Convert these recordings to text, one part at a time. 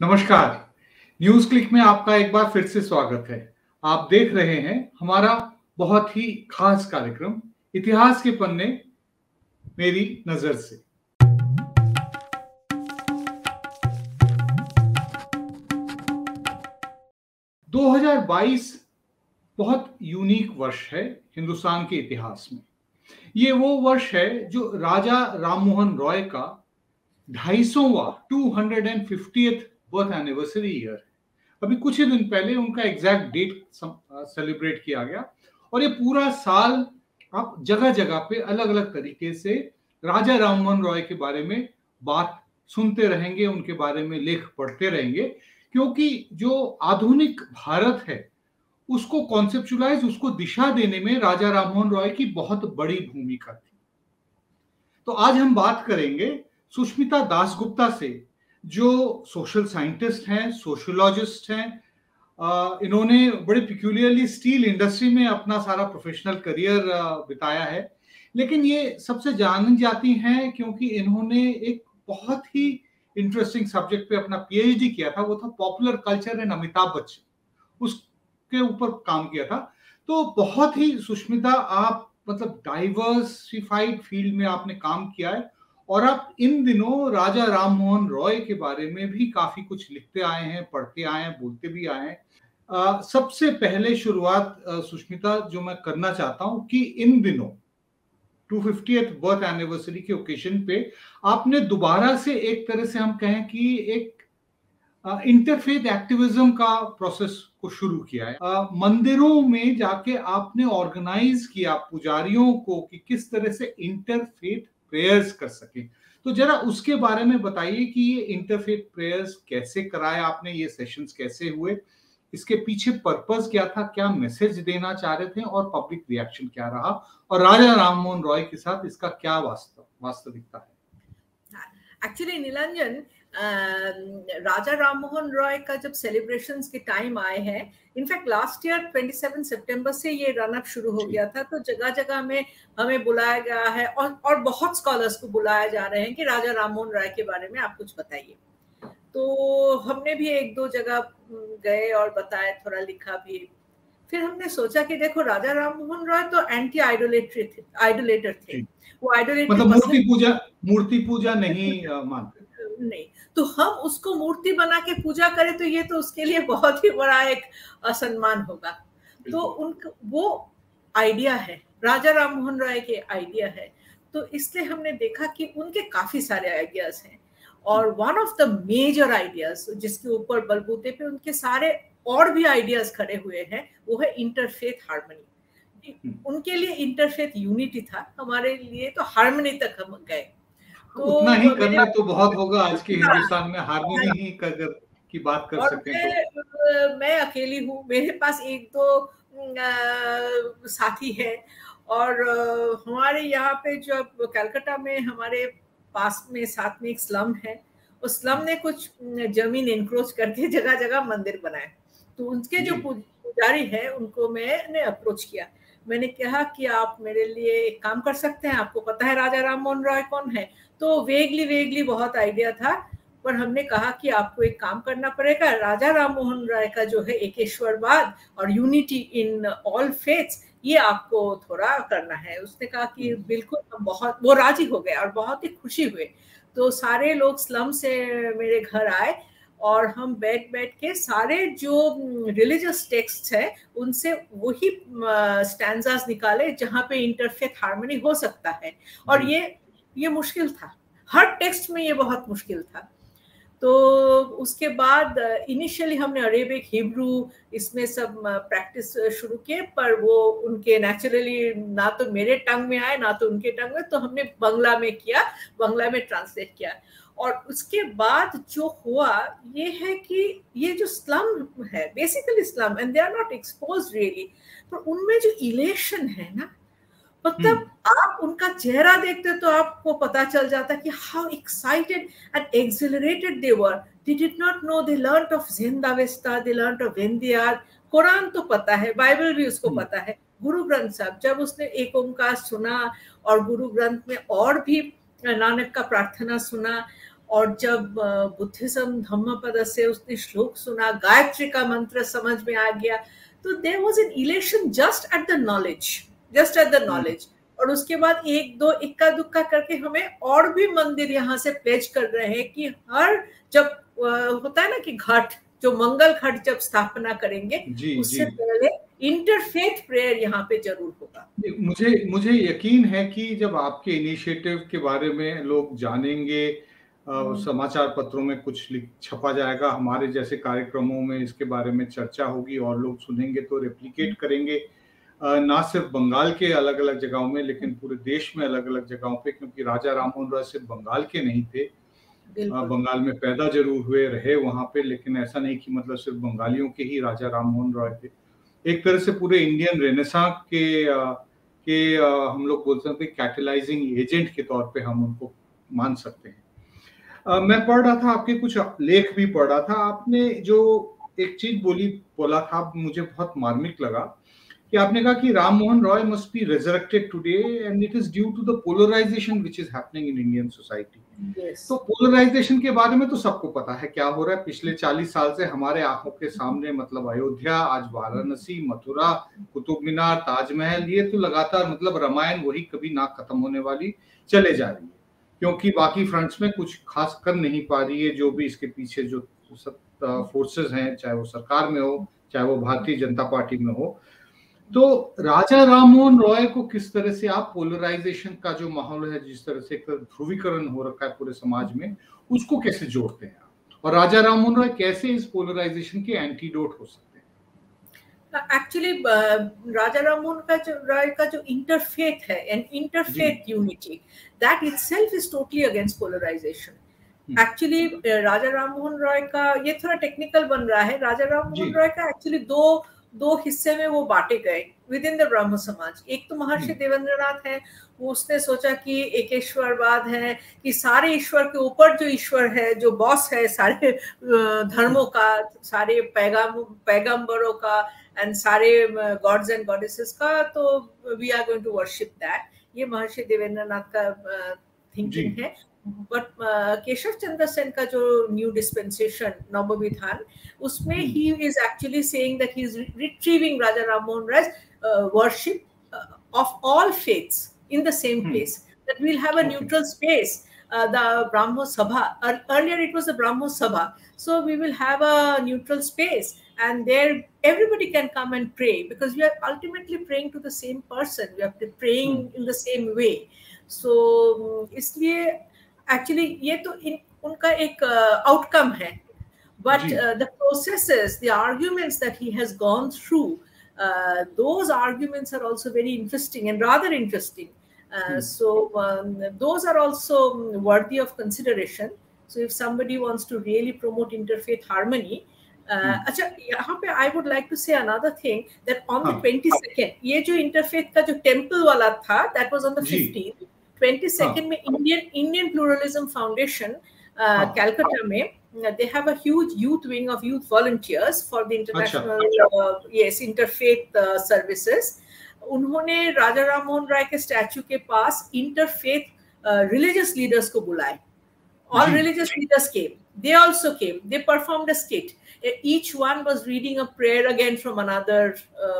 नमस्कार। News click में आपका एक बार फिर से स्वागत है। आप देख रहे हैं हमारा बहुत ही खास कार्यक्रम, इतिहास के पन्ने मेरी नज़र से। दो हज़ार बाईस बहुत यूनिक वर्ष है हिंदुस्तान के इतिहास में। ये वो वर्ष है जो राजा राममोहन रॉय का ढाईसोवा two hundred and fifty birth anniversary year है। अभी कुछ ही दिन पहले उनका एग्जैक्ट डेट सेलिब्रेट किया गया और ये पूरा साल आप जगह जगह पे अलग अलग तरीके से राजा राममोहन रॉय के बारे में बात सुनते रहेंगे, उनके बारे में लेख पढ़ते रहेंगे, क्योंकि जो आधुनिक भारत है, उसको कॉन्सेप्चुलाइज उसको दिशा देने में राजा राममोहन रॉय की बहुत बड़ी भूमिका थी। तो आज हम बात करेंगे सुष्मिता दासगुप्ता से जो सोशल साइंटिस्ट हैं सोशोलॉजिस्ट हैं इन्होंने बड़े पिक्यूलियरली स्टील इंडस्ट्री में अपना सारा प्रोफेशनल करियर बिताया है। लेकिन ये सबसे जानी जाती हैं क्योंकि इन्होंने एक बहुत ही इंटरेस्टिंग सब्जेक्ट पे अपना पीएचडी किया था, वो था popular culture and Amitabh Bachchan उसके ऊपर काम किया था। तो बहुत ही सुष्मिता, आप मतलब डाइवर्सिफाइड फ़ील्ड में आपने काम किया है। और आप इन दिनों राजा राम मोहन रॉय के बारे में भी काफ़ी कुछ लिखते आए हैं पढ़ते आए हैं बोलते भी आए हैं। सबसे पहले शुरुआत सुष्मिता जो मैं करना चाहता हूँ कि इन दिनों टू फिफ्टी बर्थ एनिवर्सरी के ओकेजन पे आपने दोबारा से एक तरह से हम कहें कि एक इंटरफेथ एक्टिविज्म का प्रोसेस को शुरू किया है। आ, मंदिरों में जाके आपने ऑर्गेनाइज किया पुजारियों को कि किस तरह से इंटरफेथ प्रेयर्स कर सके। तो जरा उसके बारे में बताइए कि ये इंटरफेथ प्रेयर्स कैसे कराए आपने, ये सेशंस कैसे हुए? इसके पीछे पर्पस क्या था? क्या मैसेज देना चाह रहे थे? और पब्लिक रिएक्शन क्या रहा? और राजा राम मोहन रॉय के साथ इसका क्या वास्तव, वास्तविकता है? एक्चुअली नीलांजन राजा राममोहन रॉय का जब सेलिब्रेशंस के टाइम आए हैं इनफैक्ट लास्ट ईयर 27 सितंबर से ये रन अप शुरू हो गया था तो जगह जगह में हमें बुलाया गया है और और बहुत स्कॉलर्स को बुलाया जा रहे हैं कि राजा राममोहन राय के बारे में आप कुछ बताइए। तो हमने भी एक दो जगह गए और बताया थोड़ा लिखा भी। फिर हमने सोचा कि देखो राजा राम मोहन रॉय तो एंटी आइडोलेटरी थे। आइडोलेटर थे वो आइडोलेटर मतलब मूर्ति पूजा मूर्ति पूजा नहीं मानते नहीं। तो हम उसको मूर्ति बना के पूजा करें तो ये तो उसके लिए बहुत ही बड़ा एक असम्मान होगा। तो उन वो आइडिया है राजा राम मोहन राय के आइडिया है। तो इसलिए हमने देखा कि उनके काफ़ी सारे आइडियाज़ हैं और one of the major ideas जिसके ऊपर बलबूते पे उनके सारे और भी आइडियाज़ खड़े हुए हैं वो है इंटरफेथ हारमोनी हम्म। उनके लिए इंटरफेथ यूनिटी था हमारे लिए तो हारमोनी तक हम गए। तो उतना ही करना तो बहुत होगा आज के हिंदुस्तान में हारमोनी हाँ। ही कर की बात कर सकते हैं तो। मैं अकेली हूँ मेरे पास एक दो साथी है और हमारे यहाँ पे जो कलकत्ता में हमारे पास में साथ में एक स्लम है। उस स्लम ने कुछ ज़मीन इंक्रोच करके जगह जगह मंदिर बनाए। तो उनके जो पुजारी है उनको मैंने अप्रोच किया। मैंने कहा कि आप मेरे लिए एक काम कर सकते हैं आपको पता है राजा राम मोहन रॉय कौन है? तो वेगली वेगली बहुत आइडिया था पर हमने कहा कि आपको एक काम करना पड़ेगा। राजा राम मोहन राय का जो है एकेश्वरवाद और यूनिटी इन ऑल फेथ्स ये आपको थोड़ा करना है। उसने कहा कि हम्म। बिल्कुल हम बहुत वो राज़ी हो गए और बहुत ही खुशी हुए। तो सारे लोग स्लम से मेरे घर आए और हम बैठ बैठ के सारे जो रिलीजियस टेक्स्ट है उनसे वही स्टैंडास निकाले जहाँ पे इंटरफेथ हारमोनी हो सकता है। और ये ये मुश्किल था। हर टेक्स्ट में ये बहुत मुश्किल था। तो उसके बाद इनिशियली हमने अरेबिक, हिब्रू, इसमें सब प्रैक्टिस शुरू किए, पर वो उनके नेचुरली ना तो मेरे टंग में आए, ना तो उनके टंग में तो हमने बंगला में किया, बंगला में ट्रांसलेट किया। और उसके बाद जो हुआ, ये है कि ये जो स्लम है basically slum and they are not expose really पर उनमें जो इलेशन है ना मतलब हम्म। आप उनका चेहरा देखते तो आपको पता चल जाता कि how excited and accelerated they were they did not know they learn of Zendavesta they learn of वेंदियार Quran तो पता है बाइबल भी उसको हम्म। पता है गुरु ग्रंथ साहब जब उसने एक ओंकार सुना और गुरु ग्रंथ में और भी नानक का प्रार्थना सुना और जब बुद्धिज्म धम्म पद से उसने श्लोक सुना गायत्री का मंत्र समझ में आ गया तो there was an election just at the knowledge just at the knowledge. और उसके बाद एक दो इक्का दुक्का करके हमें और भी मंदिर यहाँ से पेज कर रहे हैं कि हर जब होता है ना कि घाट जो मंगल घाट जब स्थापना करेंगे जी, उससे जी. पहले इंटरफेथ प्रेयर यहाँ पे ज़रूर होगा। मुझे मुझे यकीन है कि जब आपके इनिशिएटिव के बारे में लोग जानेंगे हम्म। समाचार पत्रों में कुछ छपा जाएगा हमारे जैसे कार्यक्रमों में इसके बारे में चर्चा होगी और लोग सुनेंगे तो रेप्लिकेट करेंगे। ना सिर्फ़ बंगाल के अलग अलग जगहों में लेकिन पूरे देश में अलग अलग जगहों पे क्योंकि राजा राममोहन रॉय सिर्फ़ बंगाल के नहीं थे। बंगाल में पैदा ज़रूर हुए रहे वहाँ पे लेकिन ऐसा नहीं कि मतलब सिर्फ़ बंगालियों के ही राजा राममोहन रॉय थे। एक तरह से पूरे इंडियन रेनेसा के के हम लोग बोलते हैं कैटलाइजिंग एजेंट के तौर पे हम उनको मान सकते हैं। मैं पढ़ रहा था आपके कुछ लेख भी पढ़ रहा था। आपने जो एक चीज़ बोली बोला था मुझे बहुत मार्मिक लगा। कि आपने कहा कि Ram Mohan Roy must be resurrected today and it is due to the polarisation which is happening in Indian society तो पोलराइजेशन के बारे में तो सबको पता है क्या हो रहा है। पिछले 40 साल से हमारे आँखों के सामने मतलब अयोध्या आज वाराणसी मथुरा कुतुब मीनार ताजमहल ये तो लगातार मतलब रामायण वही कभी ना खत्म होने वाली चले जा रही है। क्योंकि बाकी फ्रंट्स में कुछ खास कर नहीं पा रही है। जो भी इसके पीछे जो फोर्सेस हैं चाहे वो सरकार में हो चाहे वो भारतीय जनता पार्टी में हो तो राजा राममोहन रॉय को किस तरह से आप पोलराइजेशन का जो माहौल है जिस तरह से ध्रुवीकरण हो रखा है पूरे समाज में उसको कैसे जोड़ते हैं और राजा राममोहन रॉय कैसे इस पोलराइजेशन के एंटीडोट हो सकते एक्चुअली राजा राममोहन का जो राय का जो इंटरफेथ है and interfaith unity that itself is totally against polarisation actually Raja Rammohan Roy का ये थोड़ा टेक्निकल बन रहा है। राजा राममोहन रॉय का एक्चुअली दो दो हिस्से में वो बांटे गए विद इन द ब्रह्म समाज। एक तो महर्षि देवेंद्रनाथ है वो उसने सोचा कि एक ईश्वरवाद है कि सारे ईश्वर के ऊपर जो ईश्वर है जो बॉस है सारे धर्मों का सारे पैगाम पैगंबरों का एंड सारे गॉड्स एंड गॉडेसेस का तो we are going to worship that ये महर्षि देवेंद्रनाथ का थिंकिंग है। बट केशव चंद्र सेन का जो न्यू डिस्पेंसेशन नवविधान उसमें ही he actually saying that he is retrieving Raja Ram Mohan Roy worship of all faiths in the same hmm. place that we'll have a okay. neutral space uh, the brahmo sabha earlier it was the brahmo sabha so we will have a neutral space and there everybody can come and pray because we are ultimately praying to the same person we are praying hmm. in the same way so इसलिए actually ये तो इन उनका एक outcome uh, है but the process the that he has gone through those arguments are also very interesting and rather interesting so those are also worthy of consideration so if somebody wants to really promote interfaith harmony अच्छा यहाँ पे आई वु like interfaith का जो temple वाला था that was on twenty second में Indian Indian pluralism foundation Calcutta में they have a huge youth wing of youth volunteers for the international yes interfaith services उन्होंने राजा राम मोहन राय के स्टैचू के पास इंटरफेथ रिलीजियस लीडर्स को बुलाए। ऑल रिलीजियस लीडर्स के they also के they perform the skit each one was reading a prayer again from another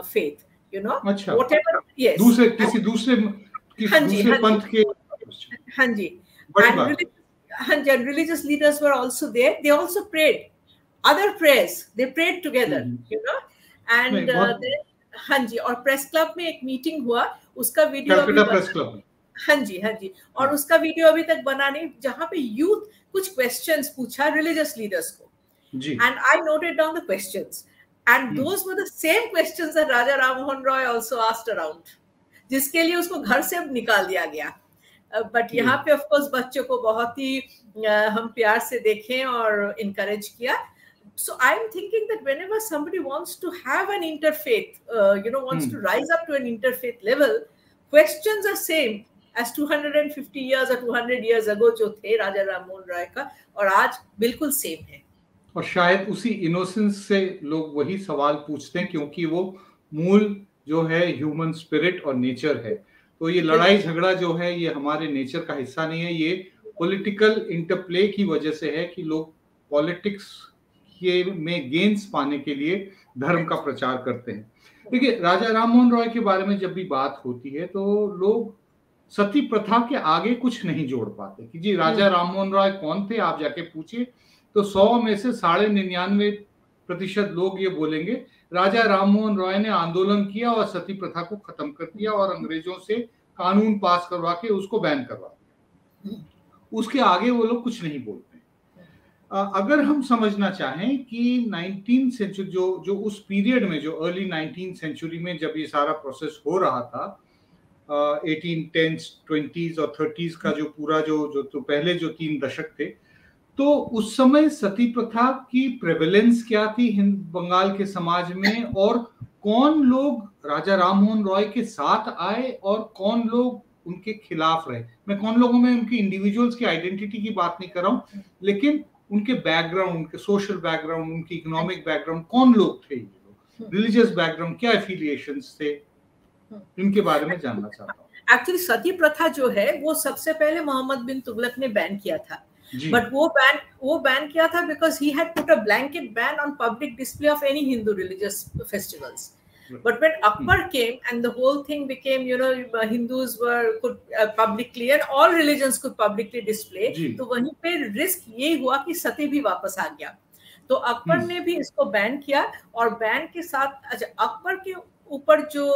faith you know whatever yes दूसरे किसी दूसरे किसी पंथ के हाँ जी and and religious leaders were also there they also prayed other prayers they prayed together mm-hmm. you know and uh, हाँ जी और press club में एक मीटिंग हुआ उसका वीडियो प्रेस क्लब हाँ जी हाँ जी और उसका वीडियो अभी तक बना नहीं जहाँ पे यूथ कुछ क्वेश्चंस पूछा रिलीजियस लीडर्स को noted down the questions. And hmm. those were the same questions that Raja Ram Mohan Roy also asked around. जिसके लिए उसको घर से निकाल दिया गया बट uh, यहाँ पे ऑफ़ कोर्स बच्चों को बहुत ही uh, हम प्यार से देखें और इनकरेज किया so i'm thinking that whenever somebody wants to have an interfaith uh, you know wants hmm. to rise up to an interfaith level questions are same as 250 years or 200 years ago जो थे राजा राममोहन राय का और आज बिल्कुल same है और शायद उसी इनोसेंस से लोग वही सवाल पूछते हैं क्योंकि वो मूल जो है ह्यूमन स्पिरिट और नेचर है। तो ये लड़ाई झगड़ा जो है ये हमारे नेचर का हिस्सा नहीं है। ये पॉलिटिकल इंटरप्ले की वजह से है कि लोग पॉलिटिक्स के में गेंस पाने के लिए धर्म का प्रचार करते हैं। देखिए राजा राममोहन रॉय के बारे में जब भी बात होती है तो लोग सती प्रथा के आगे कुछ नहीं जोड़ पाते कि जी राजा हम्म। राममोहन रॉय कौन थे आप जाके पूछिए। तो सौ में से साढ़े निन्यानवे प्रतिशत लोग ये बोलेंगे राजा राममोहन रॉय ने आंदोलन किया और सती प्रथा को खत्म कर दिया और अंग्रेज़ों से कानून पास करवा के उसको बैन करवा दिया। उसके आगे वो लोग कुछ नहीं बोलते अगर हम समझना चाहें कि नाइनटीन सेंचुरी जो जो उस पीरियड में, जो अर्ली नाइनटीन सेंचुरी में जब ये सारा प्रोसेस हो रहा था एटीन टेंस, ट्वेंटीज और थर्टीज का जो पूरा जो जो तो पहले जो तीन दशक थे तो उस समय सती प्रथा की प्रेवलेंस क्या थी हिंद, बंगाल के समाज में? और कौन लोग राजा राममोहन रॉय के साथ आए और कौन लोग उनके खिलाफ रहे? मैं कौन लोगों में उनकी इंडिविजुअल्स की आइडेंटिटी की बात नहीं कर रहा हूँ, लेकिन उनके बैकग्राउंड उनके सोशल बैकग्राउंड उनकी इकोनॉमिक बैकग्राउंड कौन लोग थे ये लोग? रिलीजियस बैकग्राउंड क्या एफिलिएशन थे? इनके बारे में जानना चाहता हूँ। एक्चुअली सती प्रथा जो है, वो सबसे पहले मोहम्मद बिन तुगलक ने बैन किया था। बट वो बैन वो बैन किया था because he had put a blanket ban on public display of any Hindu religious festivals but when Akbar came and the whole thing became you know Hindus were could publicly and all religion could publicly display तो वहीं पे risk ये हुआ कि सती भी वापस आ गया। तो hmm. अकबर ने भी इसको बैन किया और बैन के साथ अच्छा अकबर के ऊपर जो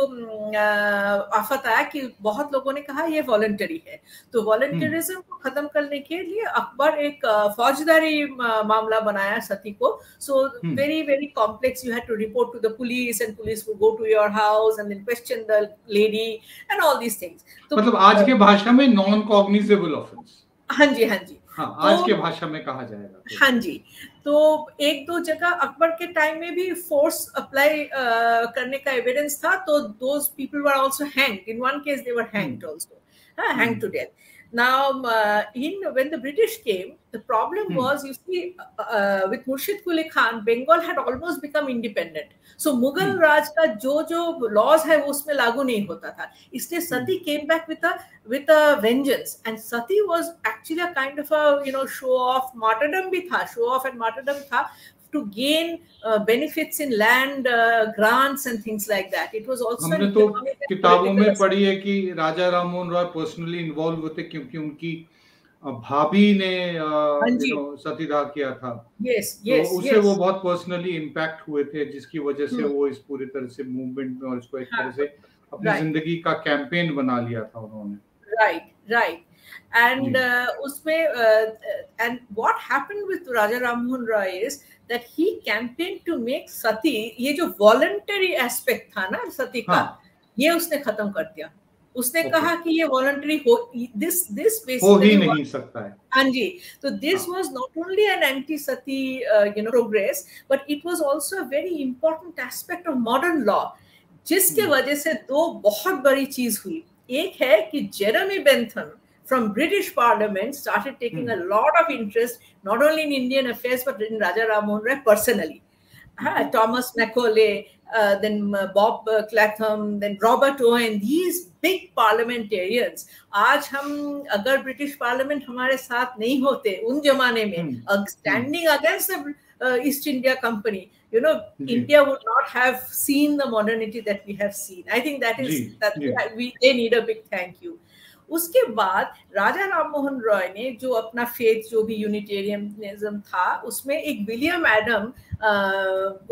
आफत आया कि बहुत लोगों ने कहा ये वॉलंटरी है। तो वॉलंटरिज्म को खत्म करने के लिए अकबर एक फौजदारी मामला बनाया सती को। So very very complex you had to report to the police and police would go to your house and then question the lady and all these things तो मतलब आज के भाषा में नॉन कॉग्निजेबल ऑफेंस हाँ जी हाँ जी। हाँ आज तो, के भाषा में कहा जाएगा। तो। हाँ जी तो एक दो जगह अकबर के टाइम में भी फोर्स अप्लाई uh, करने का एविडेंस था तो those people were also hang in one case they were hanged also hang to death Now, uh, in when the British came, the problem hmm. was, you see, uh, uh, with Murshid Quli Khan, Bengal had almost become independent. So Mughal hmm. Raj का जो जो laws है वो उसमें लागू नहीं होता था. इसलिए Sati hmm. came back with a with a vengeance, and Sati was actually a kind of a you know show off martyrdom भी था, show off and martyrdom था To gain uh, benefits in land uh, grants and things like that it was also हमने तो किताबों में पढ़ी है कि राजा राममोहन रॉय पर्सनली इन्वॉल्व होते क्योंकि उनकी भाभी ने हाँ सतीदाह किया था yes, yes, तो उसे yes. वो बहुत पर्सनली इम्पैक्ट हुए थे जिसकी वजह से hmm. वो इस पूरी तरह से मूवमेंट में और इसको एक तरह हाँ। से अपनी. ज़िंदगी का कैंपेन बना लिया था उन्होंने right right and uh, usme uh, and what happened with raja rammohan roy is that he campaigned to make sati ये जो voluntary aspect था ना सती का हाँ. ये उसने खत्म कर दिया उसने okay. कहा कि ये वॉलंटरी हो दिस दिस हो ही नहीं सकता है हाँ जी तो this was not only an anti sati you know progress but it was also a very important aspect of modern law जिसके. वजह से दो बहुत बड़ी चीज़ हुई एक है कि Jeremy Bentham from British Parliament started taking mm. a lot of interest not only in Indian affairs but in Raja Ram Rai personally. Mm. Uh, Thomas Macaulay, uh, then uh, Bob uh, Clapham, then Robert Owen, these big parliamentarians. आज हम अगर British parliament हमारे साथ नहीं होते उन जमाने में standing against the East India Company you know mm-hmm. india would not have seen the modernity that we have seen i think that is mm-hmm. that we they need a big thank you उसके बाद राजा राम मोहन रॉय ने जो अपना faith जो भी यूनिटेरियनिज्म था उसमें एक William Adam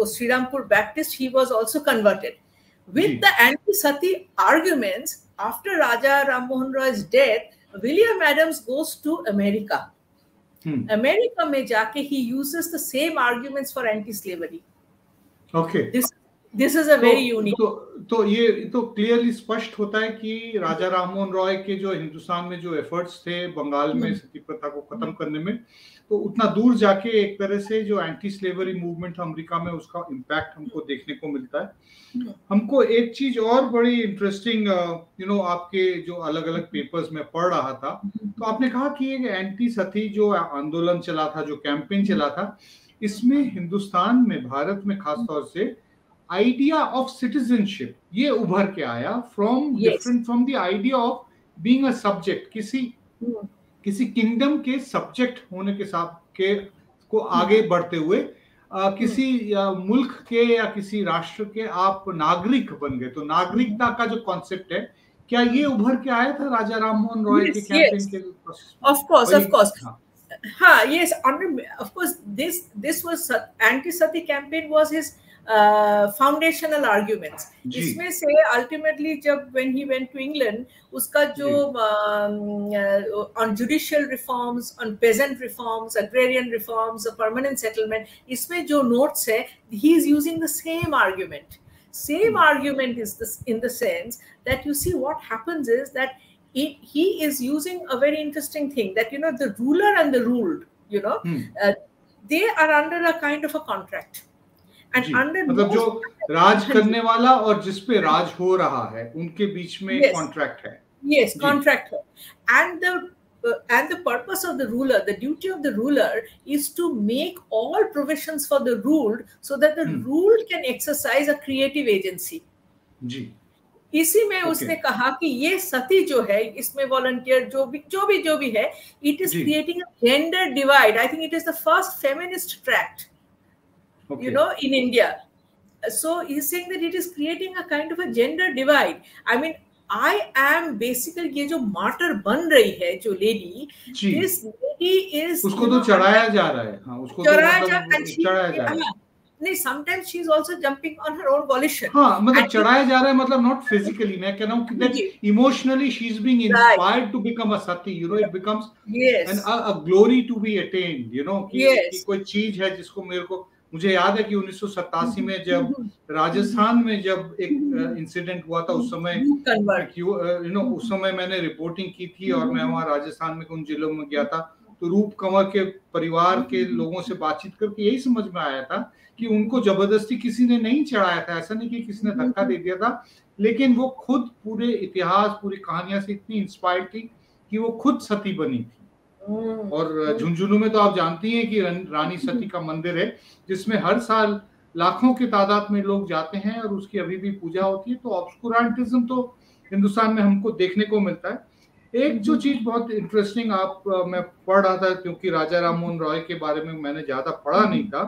Shrirampur baptist he was also converted with the anti sati arguments after Raja Ram Mohan Roy death William Adams goes to America America में जाके he uses the same arguments for anti slavery okay this this is a very unique तो तो ये तो clearly स्पष्ट होता है कि राजा राममोहन रॉय के जो हिंदुस्तान में जो एफर्ट्स थे बंगाल में हम्म। सती प्रथा को खत्म हम्म। करने में तो उतना दूर जाके एक तरह से जो एंटी स्लेवरी मूवमेंट अमेरिका में उसका इम्पैक्ट हमको देखने को मिलता है हम्म। हमको एक चीज़ और बड़ी इंटरेस्टिंग यू नो आपके जो अलग अलग पेपर्स में पढ़ रहा था तो आपने कहा कि एक एंटी सती जो आंदोलन चला था जो कैंपेन चला था इसमें हिंदुस्तान में भारत में खासतौर से आइडिया ऑफ़ सिटीजनशिप ये उभर के आया from different from the idea of being a subject किसी किसी किंगडम के सब्जेक्ट होने के साथ के को आगे बढ़ते हुए आ, किसी आ, मुल्क के या किसी राष्ट्र के आप नागरिक बन गए। तो नागरिकता का जो कॉन्सेप्ट है क्या ये उभर के आया था राजा राम मोहन रॉय Yes, के कैंपेन yes. के Of course, of course. हाँ, हाँ yes under of course this this was anti sati campaign was his uh, foundational arguments जी इसमें से ultimately जब when he went to England उसका जो um, uh, on judicial reforms on peasant reforms agrarian reforms a permanent settlement इसमें जो notes है he is using the same argument same argument is this in the sense that you see what happens is that he, he is using a very interesting thing that you know the ruler and the ruled you know hmm, uh, they are under a kind of a contract उनके बीच में contract है। Yes can exercise a agency जी। इसी में उसने कहा कि ये सती जो है इसमें वॉलंटियर जो भी जो भी जो भी है it is creating gender divide I think it is the first feminist tract okay you know in india so he's saying that it is creating a kind of a gender divide i mean i am basically ये जो martyr बन रही है जो lady जी this lady is उसको you तो know, चढ़ाया जा रहा है हाँ उसको तो चढ़ाया जा मतलब and she चढ़ाया जा रहा है हाँ, नहीं sometimes she is also jumping on her own volition हाँ मतलब And- चढ़ाया जा रहा है मतलब नॉट फिजिकली मैं कह रहा हूँ that ji. emotionally she is being Right. inspired to become a sati you know it becomes yes an a, a glory to be attained you know कि, Yes. कि कोई चीज़ है जिसको मेरे को मुझे याद है कि 1987 में जब Mhm. राजस्थान में जब एक इंसिडेंट हुआ था उस समय यू नो उस समय मैंने रिपोर्टिंग की थी और मैं वहाँ राजस्थान में उन जिलों में गया था। तो रूप कंवर के परिवार के लोगों से बातचीत करके यही समझ में आया था कि उनको ज़बरदस्ती किसी ने नहीं चढ़ाया था ऐसा नहीं कि किसी ने धक्का दे दिया था लेकिन वो खुद पूरे इतिहास पूरी कहानियाँ से इतनी इंस्पायर्ड थी कि वो खुद सती बनी थी. और झुंझुनू में तो आप जानती हैं कि रानी सती का मंदिर है जिसमें हर साल लाखों की तादाद में लोग जाते हैं और उसकी अभी भी पूजा होती है। तो ऑब्सकुरांटिज्म तो हिंदुस्तान में हमको देखने को मिलता है। एक जो चीज़ बहुत इंटरेस्टिंग आप मैं पढ़ रहा था क्योंकि राजा राम मोहन रॉय के बारे में मैंने ज़्यादा पढ़ा नहीं था.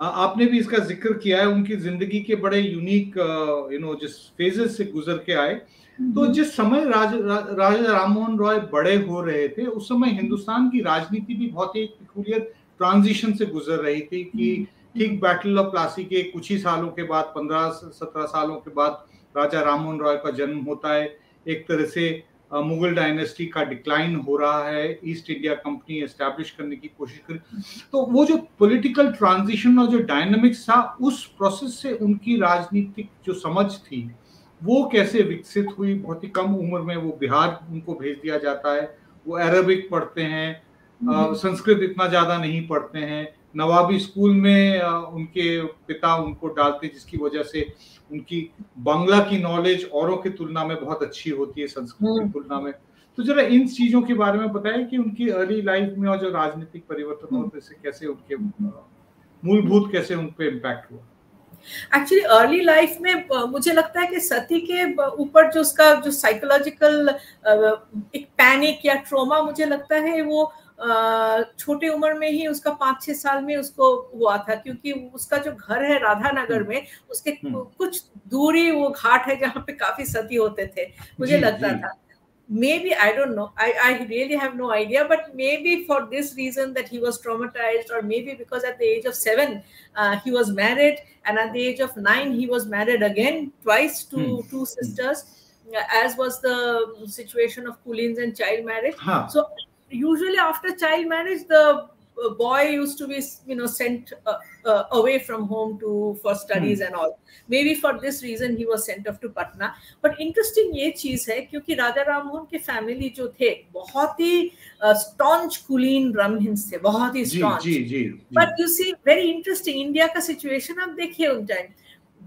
आ- आपने भी इसका ज़िक्र किया है उनकी ज़िंदगी के बड़े यूनिक यू नो जिस फेजेस से गुजर के आए। तो जिस समय राज, रा, राजा राममोहन रॉय बड़े हो रहे थे उस समय हिंदुस्तान की राजनीति भी बहुत ही पिकुलियर ट्रांजिशन से गुजर रही थी कि ठीक बैटल ऑफ़ प्लासी के कुछ ही सालों के बाद पंद्रह सत्रह सालों के बाद राजा राममोहन रॉय का जन्म होता है। एक तरह से मुगल डायनेस्टी का डिक्लाइन हो रहा है ईस्ट इंडिया कंपनी एस्टैब्लिश करने की कोशिश कर तो वो जो पॉलिटिकल ट्रांजिशन और जो डायनामिक्स था उस प्रोसेस से उनकी राजनीतिक जो समझ थी वो कैसे विकसित हुई? बहुत ही कम उम्र में वो बिहार उनको भेज दिया जाता है। वो अरबिक पढ़ते हैं संस्कृत इतना ज़्यादा नहीं पढ़ते हैं। नवाबी स्कूल में उनके पिता उनको डालते जिसकी वजह से उनकी बांग्ला की नॉलेज औरों की तुलना में बहुत अच्छी होती है संस्कृत की हम्म। तुलना में। तो जरा इन चीज़ों के बारे में बताएँ कि उनकी अर्ली लाइफ में और जो राजनीतिक परिवर्तन होते से कैसे उनके मूलभूत कैसे उन पे इम्पैक्ट हुआ? एक्चुअली अर्ली लाइफ में मुझे लगता है कि सती के ऊपर जो उसका जो साइकोलॉजिकल एक पैनिक या ट्रोमा मुझे लगता है वो छोटे उम्र में ही उसका पाँच छह साल में उसको हुआ था क्योंकि उसका जो घर है राधानगर में उसके हम्म। कुछ दूरी वो घाट है जहाँ पे काफ़ी सती होते थे मुझे जी, लगता जी। था maybe i don't know. I i really have no idea but maybe for this reason that he was traumatized or maybe because at the age of 7 uh, he was married and at the age of 9 he was married again twice to Hmm. two sisters uh, as was the situation of Coolins and child marriage. हाँ so usually after child marriage the uh, boy used to be you know sent uh, uh, away from home to for studies and all maybe for this reason he was sent off to patna but interesting ये चीज है क्योंकि राजा राम मोहन के family जो थे बहुत ही staunch कुलीन Brahmins थे बहुत ही जी staunch ji ji ji but you see very interesting India का सिचुएशन आप देखिए उन time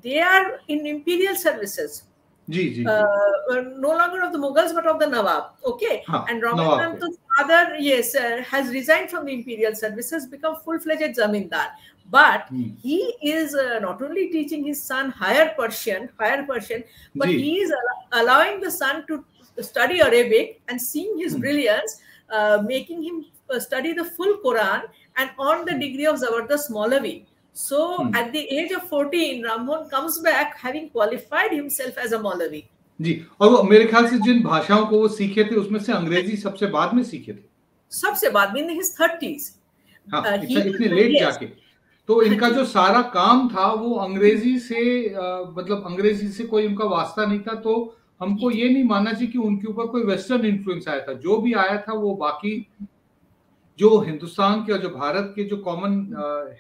they are in imperial services ji ji uh, no longer of the Mughals but of the Nawab. Okay, हाँ, and Nawab Robert थे। father, yes, uh, has resigned from the imperial service, has become full-fledged zamindar. But hmm. he is uh, not only teaching his son higher Persian, higher Persian, but he is al allowing the son to study Arabic and seeing his hmm. brilliance, uh, making him uh, study the full Quran and earn the degree of Zabardast Maulavi. So hmm. at the age of 14, Ramon comes back having qualified himself as a Maulavi. जी और वो मेरे ख्याल से जिन भाषाओं को वो सीखे थे उसमें से अंग्रेज़ी सबसे बाद में सीखे थे। सबसे बाद में हिज 30s हाँ, uh, इतने लेट जाके। तो इनका जो। सारा काम था वो अंग्रेज़ी से आ, मतलब अंग्रेज़ी से कोई उनका वास्ता नहीं था तो हमको ये नहीं मानना चाहिए कि उनके ऊपर कोई वेस्टर्न इन्फ्लुएंस आया था। जो भी आया था वो बाकी जो हिंदुस्तान के और जो भारत के जो कॉमन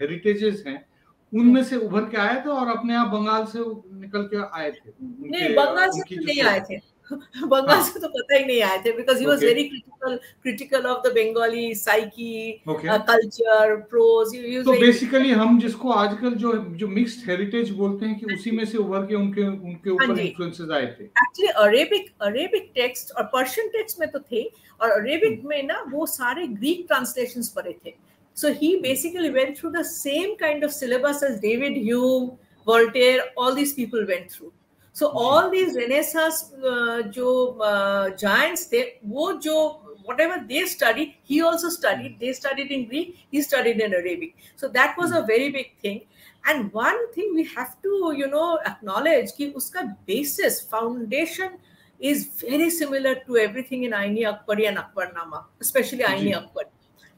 हेरिटेजेस हैं उनमें से उभर के आए थे और अपने आप बंगाल से निकल के आए थे। नहीं बंगाल से तो नहीं आए थे। बंगाल से तो पता ही नहीं आए थे because he was very critical critical of the Bengali psyche culture prose तो बेसिकली हम जिसको आजकल जो जो मिक्स्ड हेरिटेज बोलते हैं कि उसी में से उभर के उनके उनके ऊपर इन्फ्लुएंसेस आए थे। एक्चुअली अरेबिक अरेबिक टेक्स्ट और पर्शियन टेक्स्ट में तो थे और अरेबिक hmm. में ना वो सारे ग्रीक ट्रांसलेशंस पड़े थे। So he basically went through the same kind of syllabus as David Hume, Voltaire, all these people went through. So all these Renaissance uh, जो uh, giants थे वो जो whatever they studied he also studied they studied in greek he studied in arabic so that was a very big thing and one thing we have to you know acknowledge कि उसका basis foundation is very similar to everything in Aini Akbari and Akbarnama especially Aini Akbar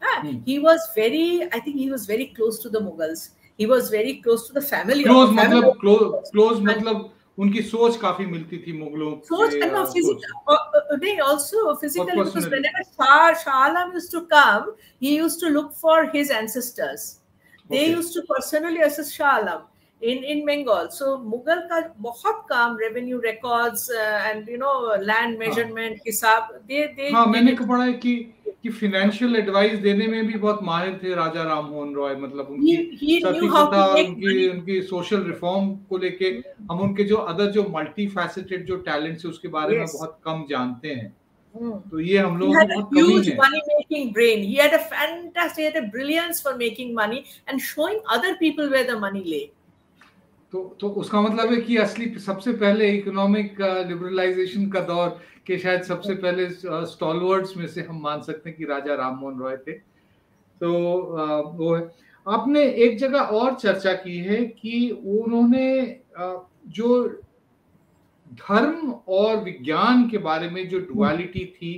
hmm. he was very i think he was very close to the mughals he was very close to the family close matlab close close matlab उनकी सोच काफी मिलती थी मुगलों सोच and no, physical, uh, they also physically because whenever Shah, Shah Alam used to come he used to look for his ancestors they okay. used to personally assist Shah Alam in in Bengal so Mughal का बहुत काम revenue records uh, and you know land measurement हिसाब they they हाँ मैंने पढ़ा है कि कि फाइनेंशियल एडवाइस देने में भी बहुत माहिर थे राजा राम मोहन रॉय मतलब उनकी सतीसता उनकी उनकी सोशल रिफॉर्म को लेके हम उनके जो अदर जो मल्टी फैसेटेड जो टैलेंट्स है उसके बारे yes. में बहुत कम जानते हैं। Hmm. तो ये हम लोग बहुत कमी है। money making brain. He had a fantastic he had a brilliance for making money and showing other people where the money lay. तो तो उसका मतलब है कि असली सबसे पहले इकोनॉमिक लिबरलाइजेशन uh, का दौर के शायद सबसे पहले स्टॉलवर्ड्स में से हम मान सकते हैं कि राजा राम मोहन रॉय थे। तो वो है। आपने एक जगह और चर्चा की है कि उन्होंने जो धर्म और विज्ञान के बारे में जो डुअलिटी थी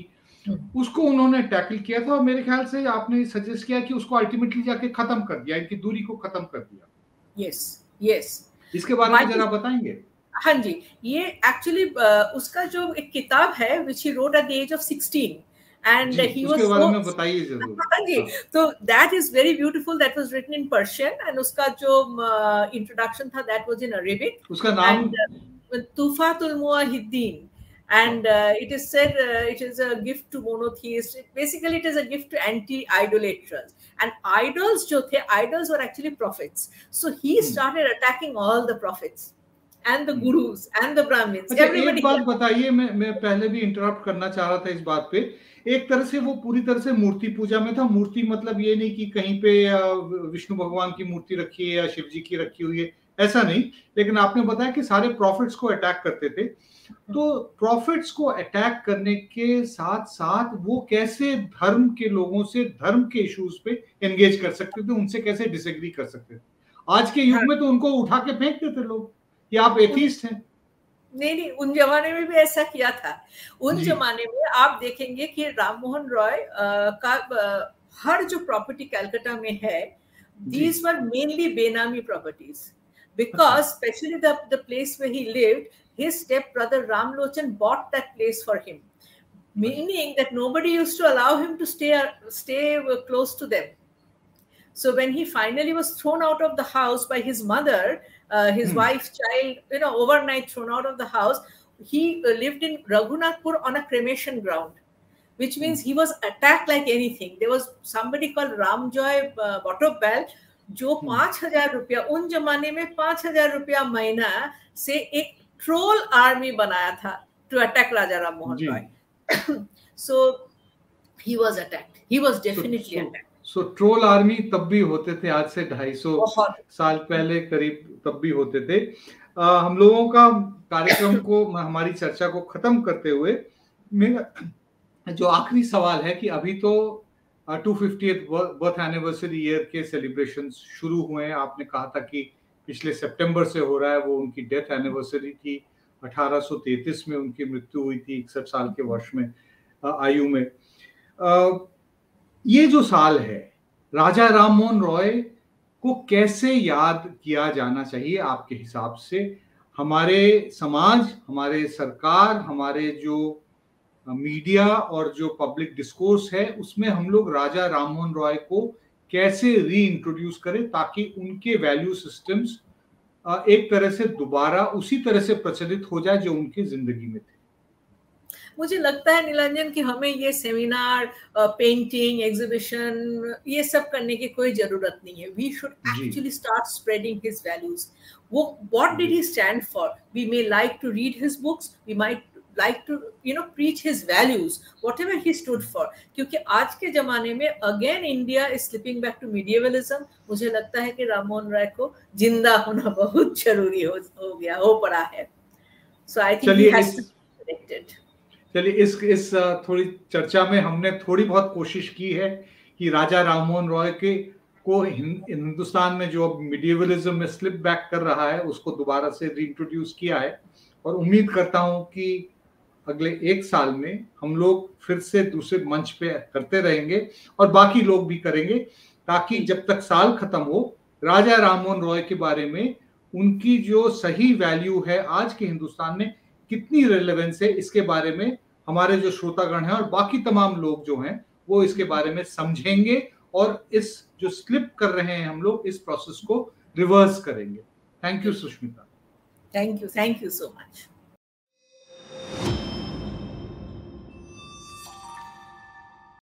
उसको उन्होंने टैकल किया था और मेरे ख्याल से आपने सजेस्ट किया कि उसको अल्टीमेटली जाके खत्म कर दिया इनकी दूरी को खत्म कर दिया। Yes yes, yes yes. इसके बारे में जरा बताएँगे? हाँ जी ये एक्चुअली उसका जो एक किताब है which he wrote at the age of 16 and जी, he was बताइए हाँ जी तो that is very beautiful that was written in Persian and उसका जो इंट्रोडक्शन था that was in Arabic उसका नाम तुफातुल Muwahhidin and uh, it is said uh, it is a gift to monotheists basically it is a gift to anti-idolaters and idols jo the idols were actually prophets so he hmm. started attacking all the prophets and the gurus and the brahmins अच्छा, एक बात बताइए मैं मैं पहले भी interrupt करना चाह रहा था इस बात पे। एक तरह से वो पूरी तरह से मूर्ति पूजा में था। मूर्ति मतलब ये नहीं कि कहीं पे विष्णु भगवान की मूर्ति रखी है या शिव जी की रखी हुई है ऐसा नहीं। लेकिन आपने बताया कि सारे प्रॉफिट्स को अटैक करते थे। तो प्रॉफिट्स को अटैक करने के साथ साथ वो कैसे धर्म के लोगों से धर्म के इश्यूज़ पे एंगेज कर सकते थे? उनसे कैसे डिसएग्री कर सकते थे? आज के युग में तो उनको उठा के फेंक देते लोग। कि आप एथिस्ट हैं। नहीं नहीं उन जमाने में भी ऐसा किया था। उन जमाने में आप देखेंगे कि राम मोहन रॉय का हर जो प्रॉपर्टी कैलकटा में है these were mainly benami properties because specially the place way he lived his step brother Ramlochan bought that place for him meaning that nobody use to allow him to stay stay close to them so when he finally was thrown out of the house by his mother uh, his hmm. wife, child, you know, overnight thrown out of the house. He uh, lived in Raghunathpur on a cremation ground, which means hmm. he was attacked like anything. There was somebody called Ramjoy uh, Botopal, जो hmm. पांच हजार रुपया उन जमाने में पांच हजार रुपया महीना से एक ट्रोल आर्मी बनाया था to attack Raja Ram Mohan Roy so he was attacked he was definitely attacked so troll army तब भी होते थे आज से ढाई सौ साल पहले करीब तब भी होते थे। आ, हम लोगों का कार्यक्रम को हमारी चर्चा को खत्म करते हुए मेरा जो आखिरी सवाल है कि अभी तो two fifty birth anniversary year के सेलिब्रेशन शुरू हुए हैं। आपने कहा था कि पिछले सितंबर से हो रहा है वो उनकी डेथ एनिवर्सरी थी। 1833 में उनकी मृत्यु हुई थी इकसठ साल के वर्ष में आयु में। ये जो साल है, राजा राम मोहन रॉय को कैसे याद किया जाना चाहिए आपके हिसाब से? हमारे समाज, हमारे सरकार, हमारे जो मीडिया और जो पब्लिक डिस्कोर्स है, उसमें हम लोग राजा राम मोहन रॉय को कैसे री इंट्रोड्यूस करें ताकि उनके वैल्यू सिस्टम्स एक तरह से दोबारा, उसी तरह से प्रचलित हो जाए जो उनकी ज़िंदगी में थे? मुझे लगता है निरंजन कि हमें ये सेमिनार पेंटिंग एग्जीबिशन ये सब करने की कोई ज़रूरत नहीं है। We should actually start spreading his values वो what did he stand for we may like to read his books we might like to you know preach his values whatever he stood for. क्योंकि आज के जमाने में again India is slipping back to medievalism मुझे लगता है कि राममोहन राय को ज़िंदा होना बहुत ज़रूरी हो, हो गया हो पड़ा है। So I think he has to चलिए, इस इस थोड़ी चर्चा में हमने थोड़ी बहुत कोशिश की है कि राजा राममोहन रॉय के, को हिंदुस्तान में जो मीडिएवलिज्म में स्लिप बैक कर रहा है, उसको दोबारा से रीइंट्रोड्यूस किया है। और उम्मीद करता हूँ कि अगले एक साल में हम लोग फिर से दूसरे मंच पे करते रहेंगे और बाकी लोग भी करेंगे ताकि जब तक साल खत्म हो, राजा राममोहन रॉय के बारे में उनकी जो सही वैल्यू है आज के हिंदुस्तान में कितनी रेलेवेंस है इसके बारे में हमारे जो श्रोतागण हैं और बाकी तमाम लोग जो हैं, वो इसके बारे में समझेंगे और इस जो स्लिप कर रहे हैं हम लोग, इस प्रोसेस को रिवर्स करेंगे। Thank you Sushmita. Thank you thank you so much